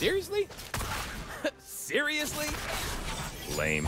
Seriously? Seriously? Lame.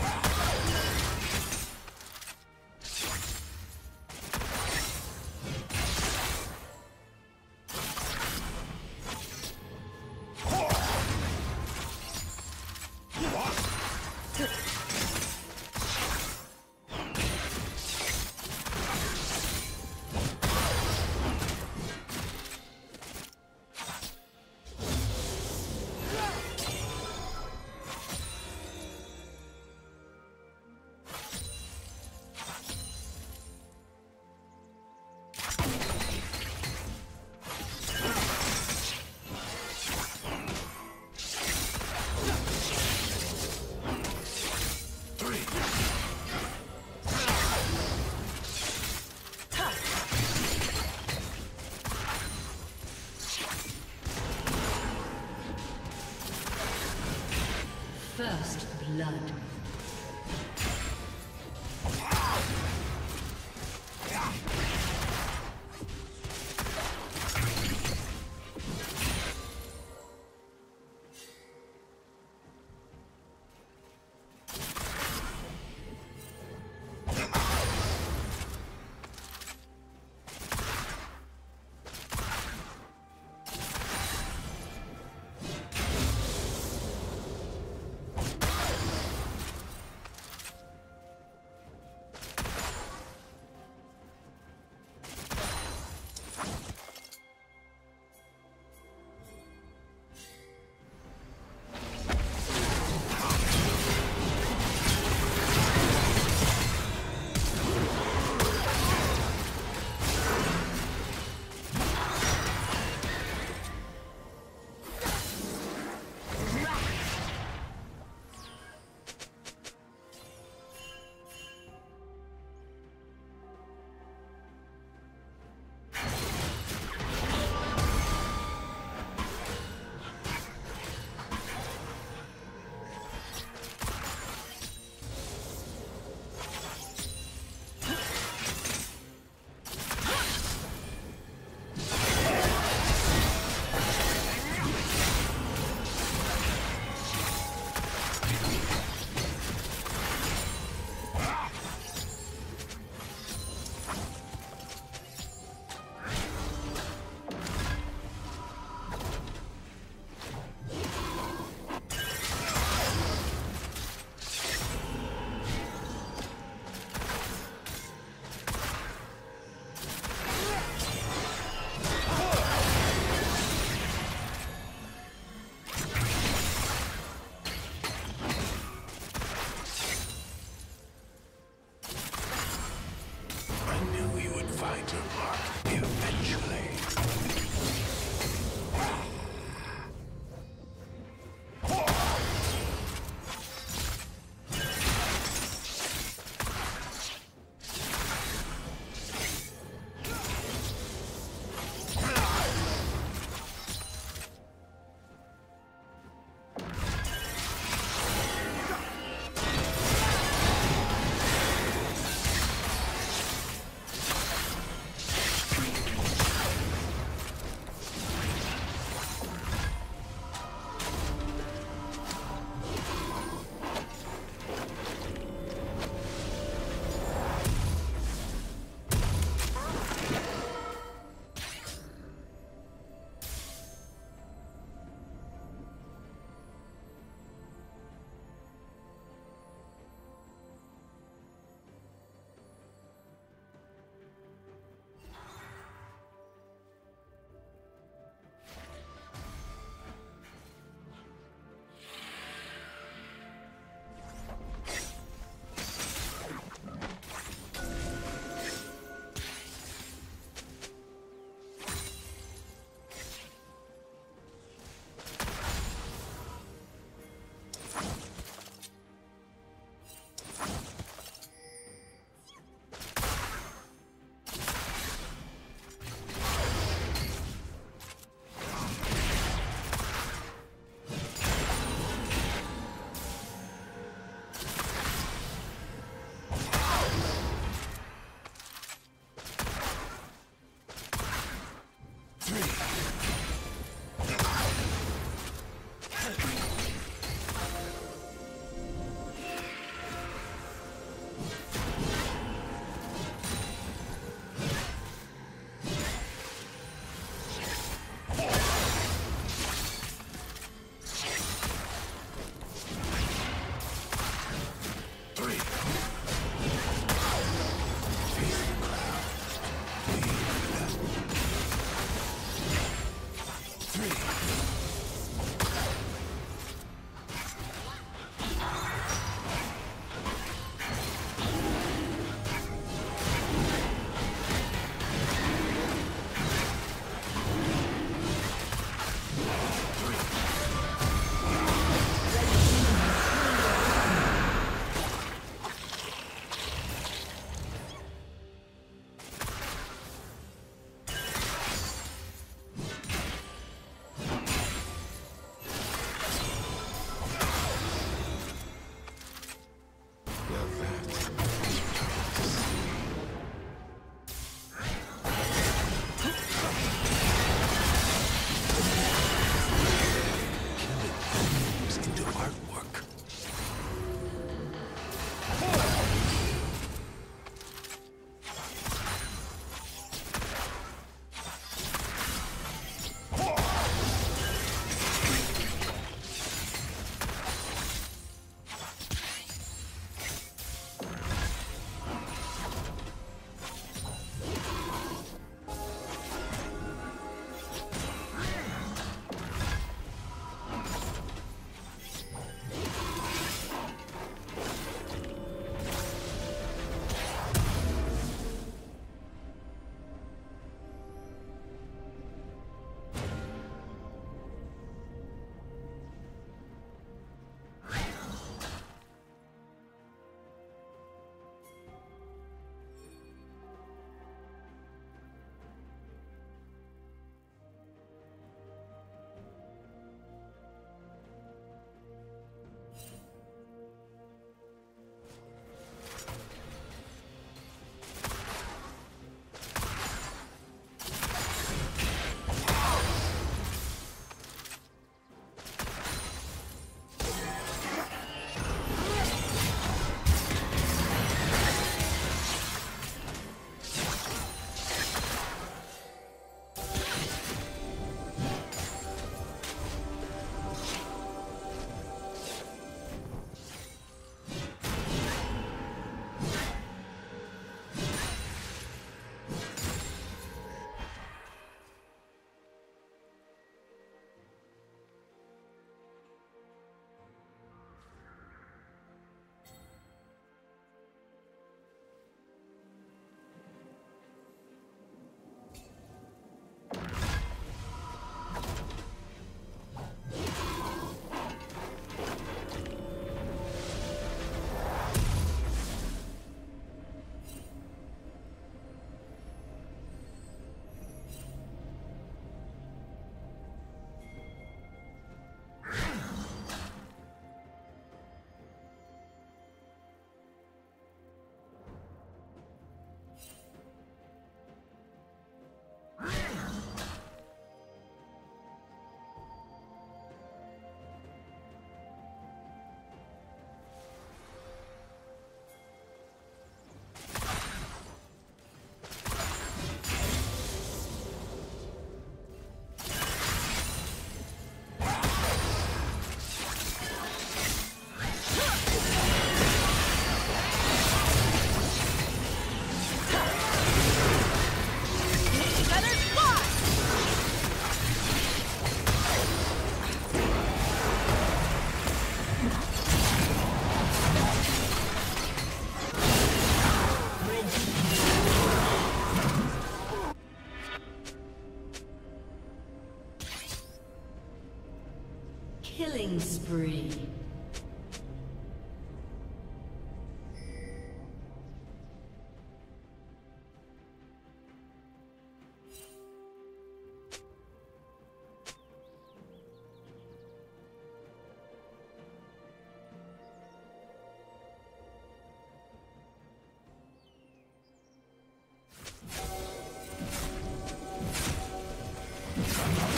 Killing spree.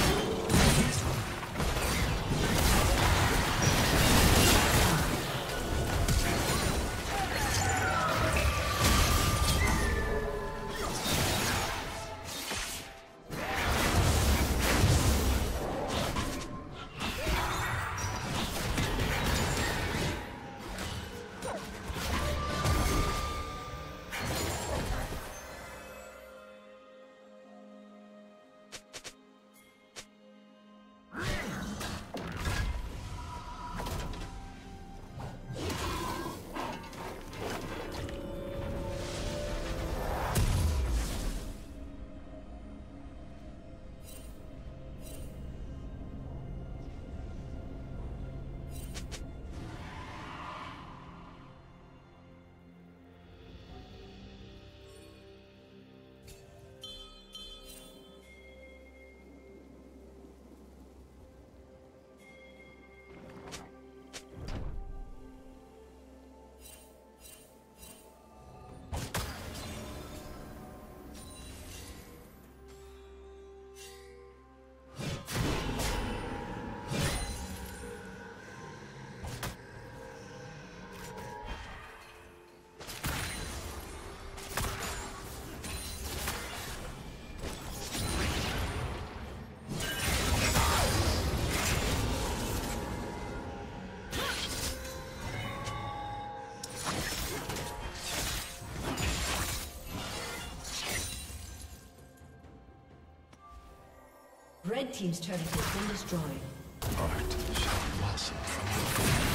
Red Team's turret has been destroyed. Art shall blossom from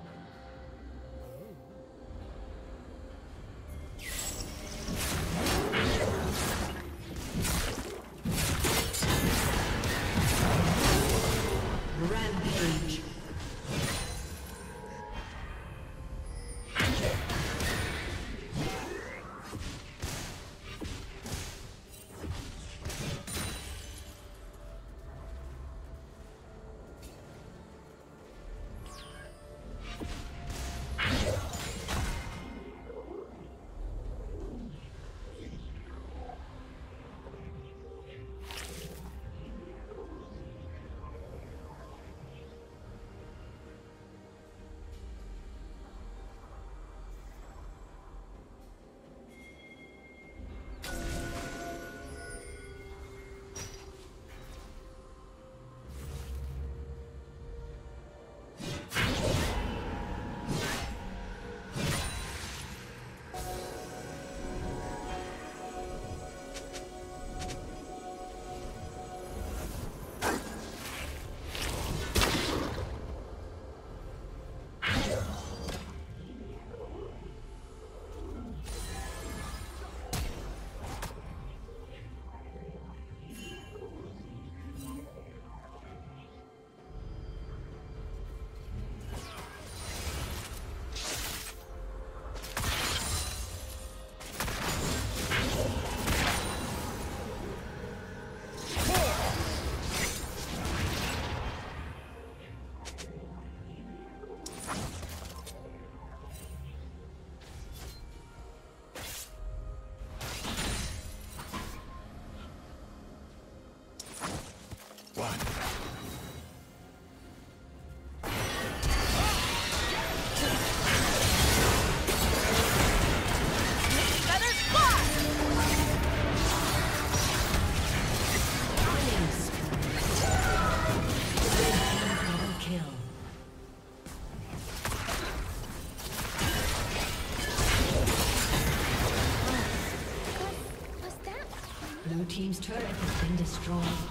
Has been destroyed.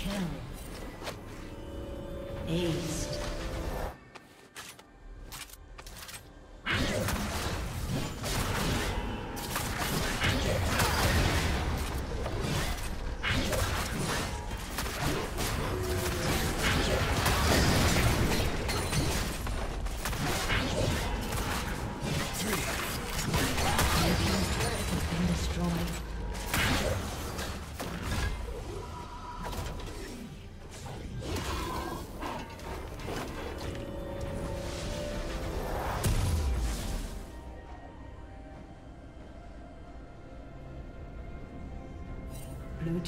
Pentakill. Ace.